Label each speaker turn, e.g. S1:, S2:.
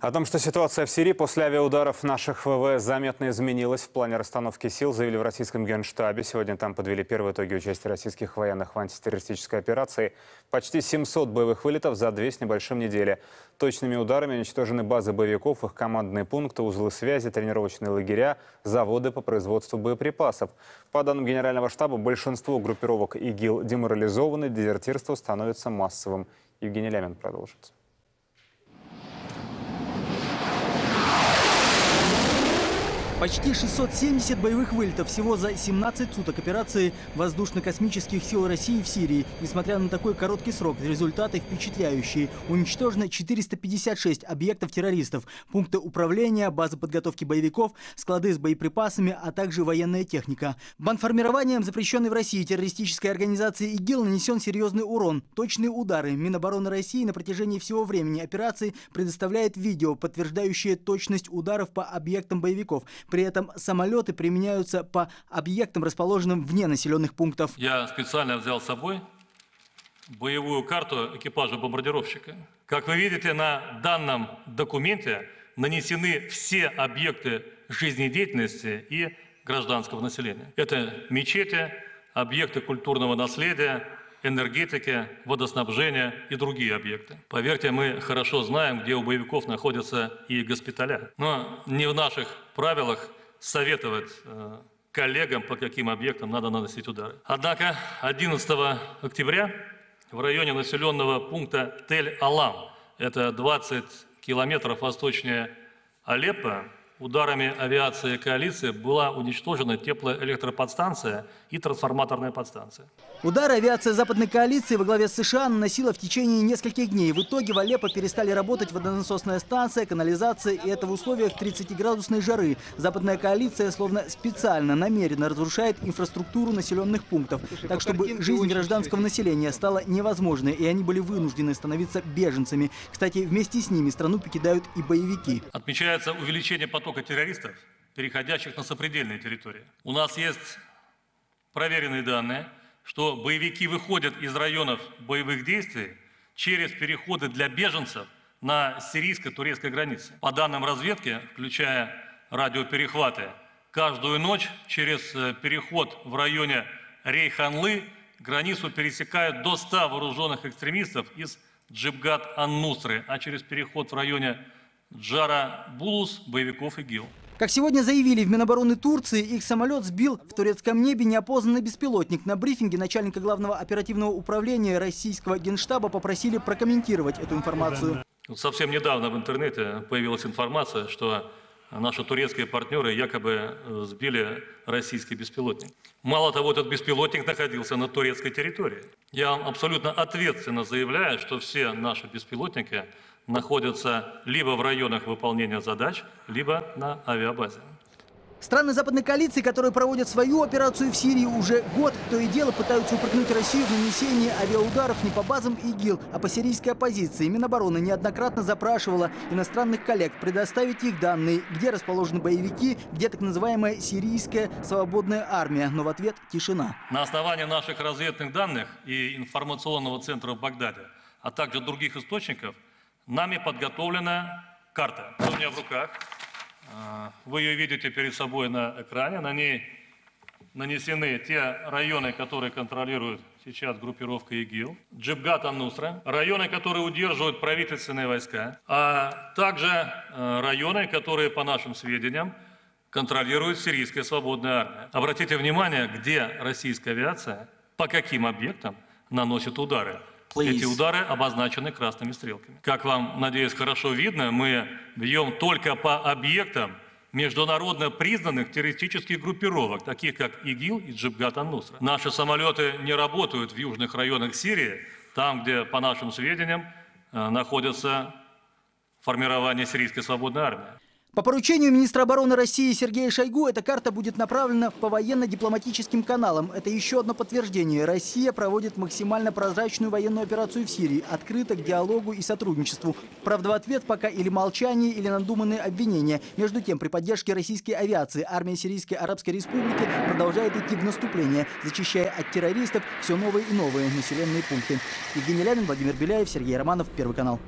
S1: О том, что ситуация в Сирии после авиаударов наших ВВС заметно изменилась в плане расстановки сил, заявили в российском генштабе. Сегодня там подвели первые итоги участия российских военных в антитеррористической операции. Почти 700 боевых вылетов за две с небольшим недели. Точными ударами уничтожены базы боевиков, их командные пункты, узлы связи, тренировочные лагеря, заводы по производству боеприпасов. По данным Генерального штаба, большинство группировок ИГИЛ деморализованы, дезертирство становится массовым. Евгений Лямин продолжит.
S2: Почти 670 боевых вылетов всего за 17 суток операции воздушно-космических сил России в Сирии. Несмотря на такой короткий срок, результаты впечатляющие. Уничтожено 456 объектов террористов, пункты управления, базы подготовки боевиков, склады с боеприпасами, а также военная техника. Банформированием запрещенной в России террористической организации ИГИЛ нанесен серьезный урон. Точные удары. Минобороны России на протяжении всего времени операции предоставляет видео, подтверждающее точность ударов по объектам боевиков. При этом самолеты применяются по объектам, расположенным вне населенных пунктов.
S3: Я специально взял с собой боевую карту экипажа бомбардировщика. Как вы видите, на данном документе нанесены все объекты жизнедеятельности и гражданского населения. Это мечети, объекты культурного наследия, энергетики, водоснабжения и другие объекты. Поверьте, мы хорошо знаем, где у боевиков находятся и госпиталя. Но не в наших правилах советовать э, коллегам, по каким объектам надо наносить удары. Однако 11 октября в районе населенного пункта Тель-Алам, это 20 километров восточнее Алеппо, ударами авиации коалиции была уничтожена теплоэлектроподстанция и трансформаторная подстанция.
S2: Удары авиации западной коалиции во главе с США наносила в течение нескольких дней. В итоге в Алеппо перестали работать водонасосная станция, канализация, и это в условиях 30-градусной жары. Западная коалиция словно специально, намеренно разрушает инфраструктуру населенных пунктов, так чтобы жизнь гражданского населения стала невозможной, и они были вынуждены становиться беженцами. Кстати, вместе с ними страну покидают и боевики.
S3: Отмечается увеличение потока потока террористов, переходящих на сопредельные территории. У нас есть проверенные данные, что боевики выходят из районов боевых действий через переходы для беженцев на сирийско-турецкой границе. По данным разведки, включая радиоперехваты, каждую ночь через э, переход в районе Рейханлы границу пересекают до 100 вооруженных экстремистов из Джибгат-Ан-Нусры, а через переход в районе Джара Булус, боевиков ИГИЛ.
S2: Как сегодня заявили в Минобороны Турции, их самолет сбил в турецком небе неопознанный беспилотник. На брифинге начальника главного оперативного управления российского генштаба попросили прокомментировать эту информацию.
S3: Совсем недавно в интернете появилась информация, что наши турецкие партнеры якобы э, сбили российский беспилотник. Мало того, этот беспилотник находился на турецкой территории. Я вам абсолютно ответственно заявляю, что все наши беспилотники находятся либо в районах выполнения задач, либо на авиабазе.
S2: Страны западной коалиции, которые проводят свою операцию в Сирии уже год, то и дело пытаются упрекнуть Россию в нанесении авиаударов не по базам ИГИЛ, а по сирийской оппозиции. Минобороны неоднократно запрашивала иностранных коллег предоставить их данные, где расположены боевики, где так называемая сирийская свободная армия. Но в ответ тишина.
S3: На основании наших разведных данных и информационного центра в Багдаде, а также других источников – Нами подготовлена карта. У меня в руках. А, вы ее видите перед собой на экране. На ней нанесены те районы, которые контролируют сейчас группировка ИГИЛ, Джибгат Ан-Нусра, районы, которые удерживают правительственные войска, а также э, районы, которые, по нашим сведениям, контролирует сирийская свободная армия. Обратите внимание, где российская авиация, по каким объектам наносит удары. Эти удары обозначены красными стрелками. Как вам, надеюсь, хорошо видно, мы бьем только по объектам международно признанных террористических группировок, таких как ИГИЛ и Джибгат ан-Нусра. Наши самолеты не работают в южных районах Сирии, там, где, по нашим сведениям, э, находятся формирования сирийской свободной армии.
S2: По поручению министра обороны России Сергея Шойгу эта карта будет направлена по военно-дипломатическим каналам. Это еще одно подтверждение. Россия проводит максимально прозрачную военную операцию в Сирии, открыта к диалогу и сотрудничеству. Правда, в ответ пока или молчание, или надуманные обвинения. Между тем, при поддержке российской авиации армия Сирийской Арабской Республики продолжает идти в наступление, зачищая от террористов все новые и новые населенные пункты. Евгений Лямин, Владимир Беляев, Сергей Романов, Первый канал.